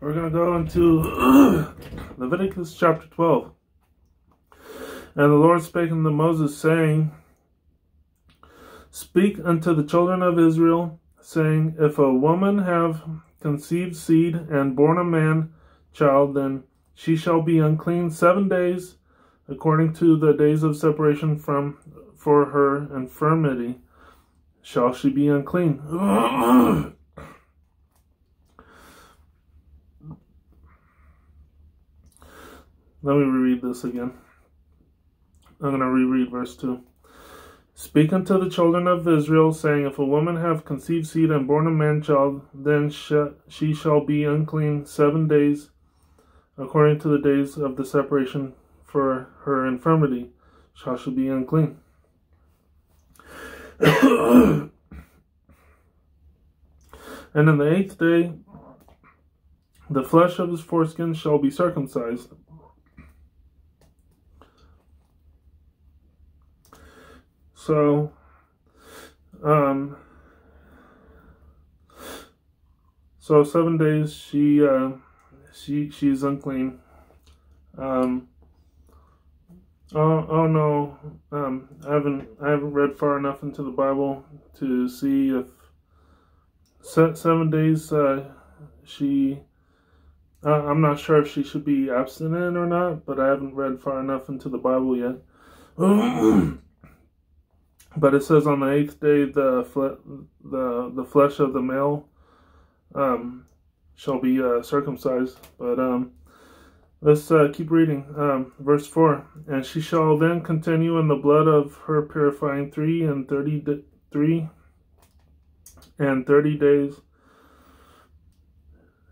We're going to go into Leviticus chapter 12. And the Lord spake unto Moses, saying, Speak unto the children of Israel, saying, If a woman have conceived seed and born a man child, then she shall be unclean seven days, according to the days of separation from for her infirmity shall she be unclean. Let me reread this again. I'm going to reread verse 2. Speak unto the children of Israel, saying, If a woman have conceived seed and born a man child, then sh she shall be unclean seven days, according to the days of the separation for her infirmity, shall she be unclean. and in the eighth day, the flesh of his foreskin shall be circumcised. So, um, so seven days she uh, she she's unclean. Um, oh oh no, um, I haven't I haven't read far enough into the Bible to see if seven days uh, she. Uh, I'm not sure if she should be abstinent or not, but I haven't read far enough into the Bible yet. But it says on the eighth day the the the flesh of the male um, shall be uh, circumcised. But um, let's uh, keep reading. Um, verse four: And she shall then continue in the blood of her purifying three and thirty three and thirty days.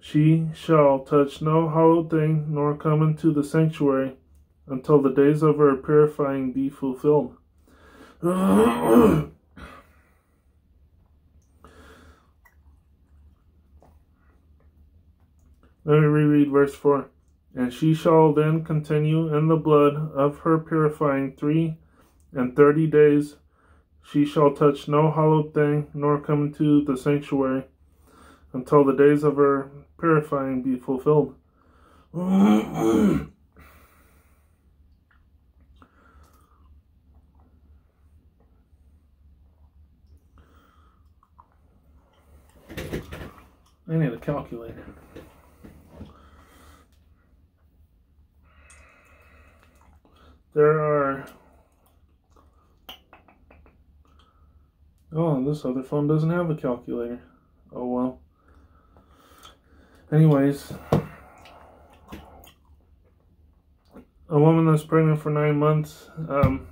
She shall touch no hollow thing, nor come into the sanctuary until the days of her purifying be fulfilled. Let me reread verse 4. And she shall then continue in the blood of her purifying three and thirty days. She shall touch no hallowed thing, nor come into the sanctuary, until the days of her purifying be fulfilled. I need a calculator. There are... Oh, this other phone doesn't have a calculator. Oh well. Anyways, a woman that's pregnant for nine months um,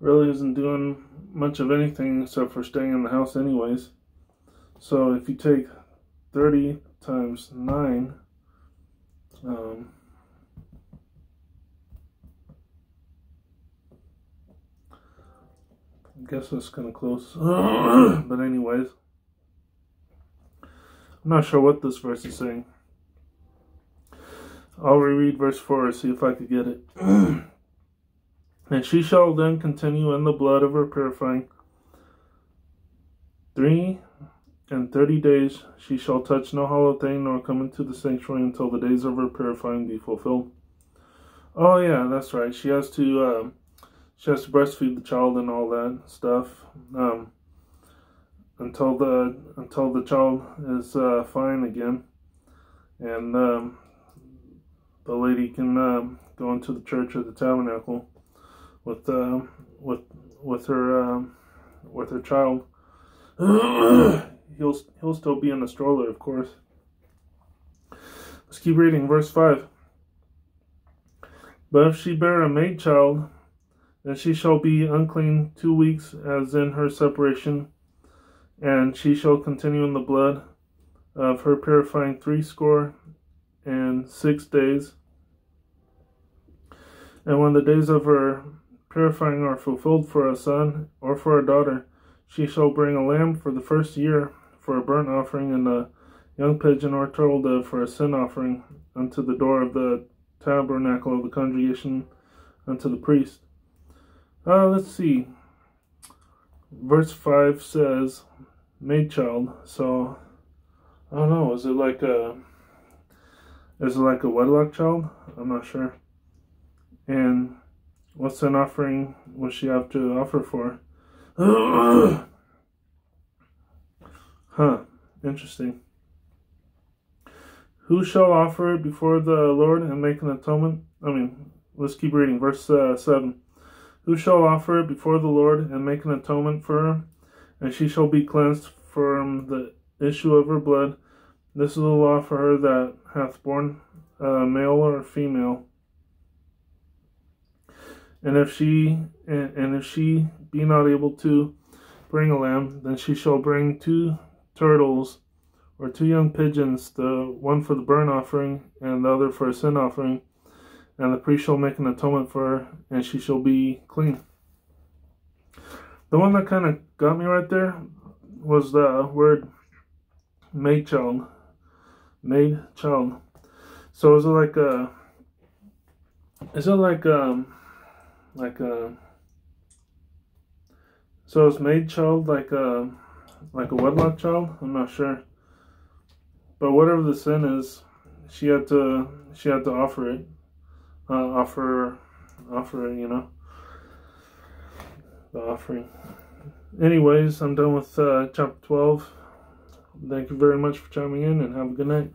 really isn't doing much of anything except for staying in the house anyways. So if you take 30 times 9, um, I guess that's kind of close. but anyways, I'm not sure what this verse is saying. I'll reread verse 4 see if I could get it. and she shall then continue in the blood of her purifying three and thirty days she shall touch no hollow thing, nor come into the sanctuary until the days of her purifying be fulfilled. Oh yeah, that's right. She has to um, she has to breastfeed the child and all that stuff um, until the until the child is uh, fine again, and um, the lady can um, go into the church or the tabernacle with uh, with with her um, with her child. he'll he'll still be in the stroller, of course. Let's keep reading, verse five. But if she bear a maid child, then she shall be unclean two weeks, as in her separation, and she shall continue in the blood of her purifying threescore and six days. And when the days of her purifying are fulfilled for a son or for a daughter, she shall bring a lamb for the first year for a burnt offering, and a young pigeon or turtle dove for a sin offering unto the door of the tabernacle of the congregation unto the priest. Uh, let's see. Verse 5 says, maid child. So, I don't know, is it like a, Is it like a wedlock child? I'm not sure. And what's an offering will she have to offer for? Huh. Interesting. Who shall offer it before the Lord and make an atonement? I mean, let's keep reading. Verse uh, 7. Who shall offer it before the Lord and make an atonement for her? And she shall be cleansed from the issue of her blood. This is the law for her that hath borne uh, male or female. And if she and, and if she be not able to bring a lamb, then she shall bring two turtles or two young pigeons, the one for the burnt offering and the other for a sin offering. And the priest shall make an atonement for her, and she shall be clean. The one that kind of got me right there was the word maid child. Maid child. So is it like a is it like um like a so it's maid child like a like a wedlock child? I'm not sure. But whatever the sin is, she had to she had to offer it, uh, offer offer it, you know, the offering. Anyways, I'm done with uh, chapter twelve. Thank you very much for chiming in, and have a good night.